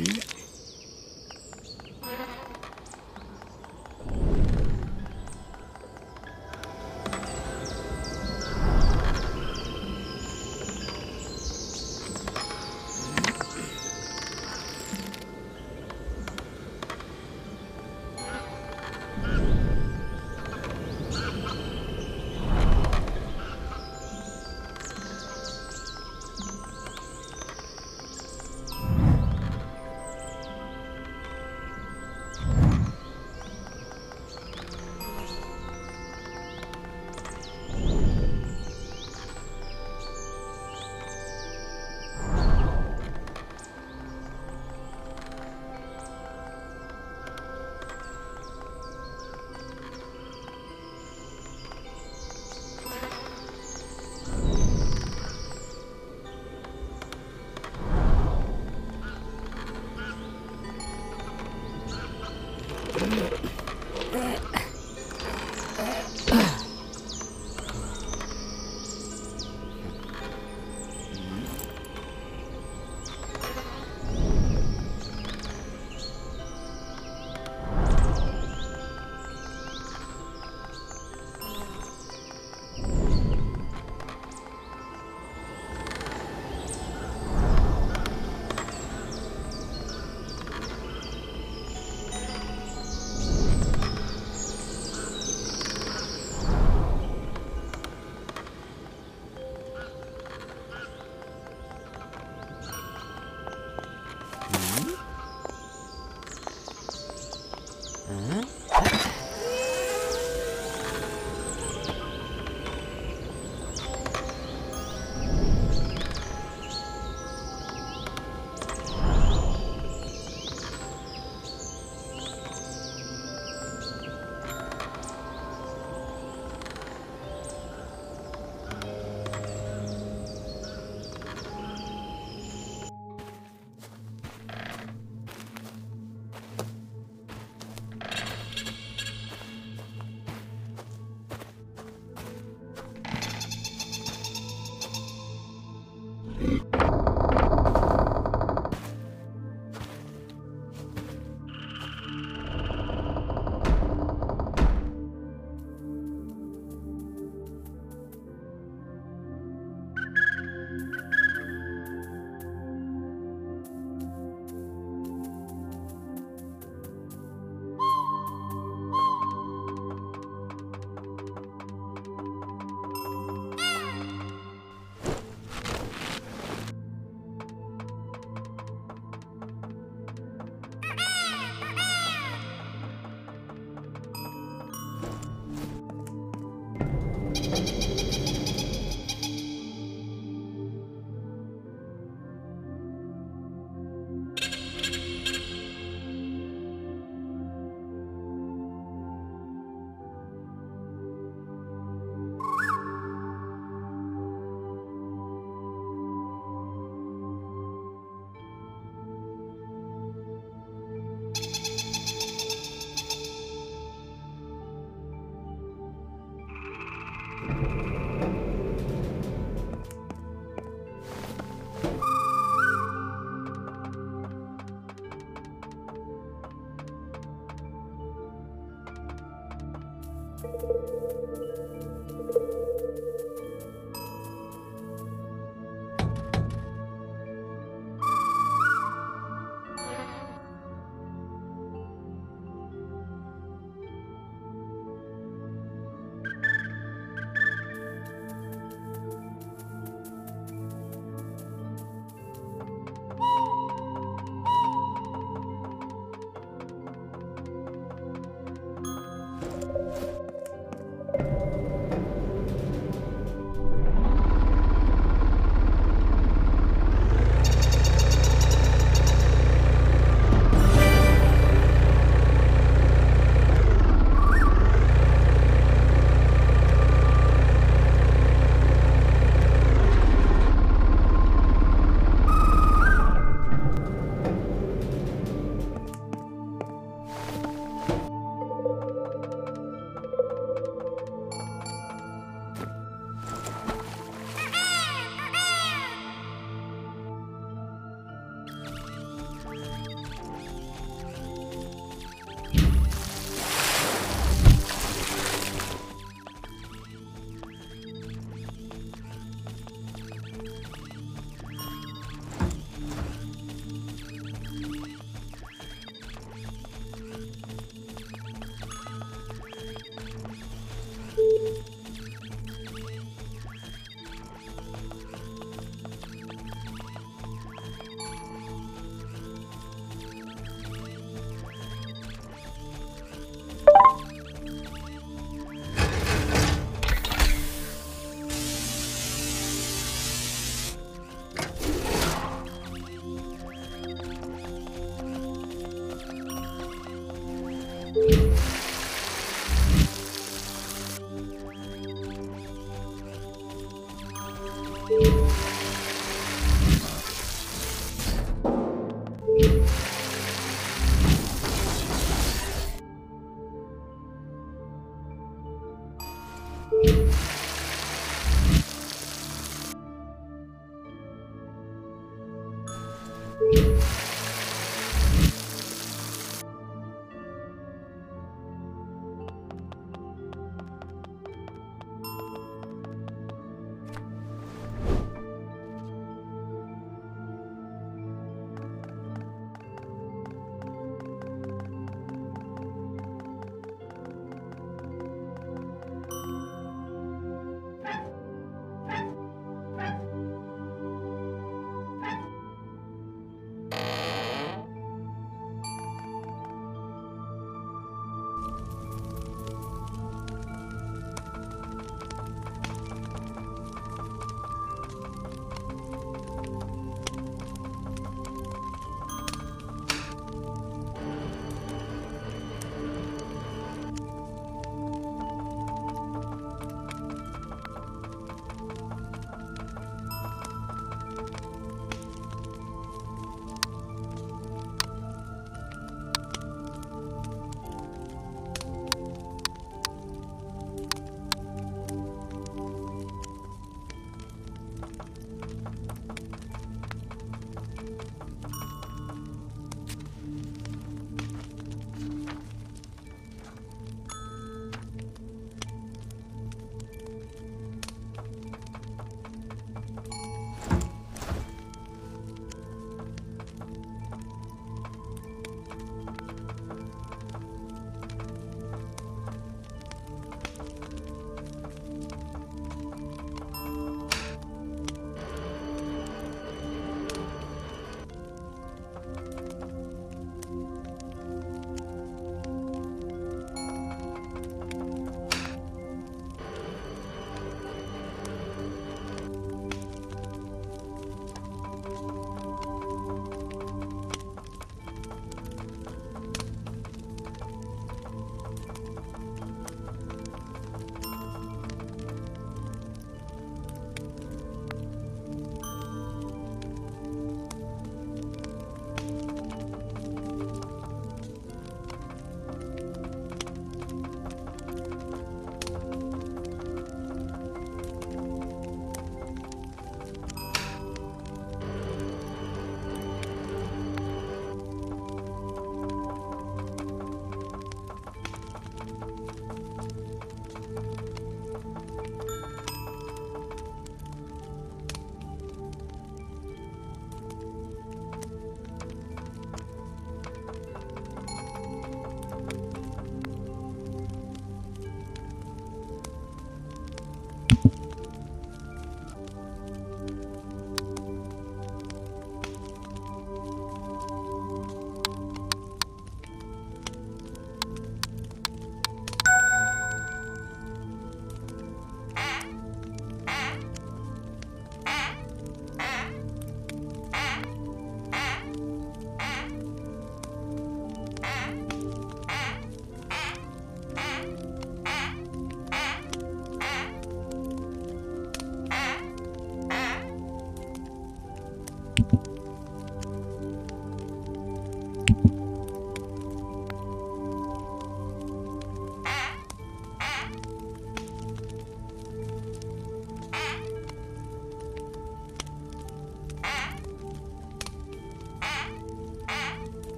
Mm-hmm.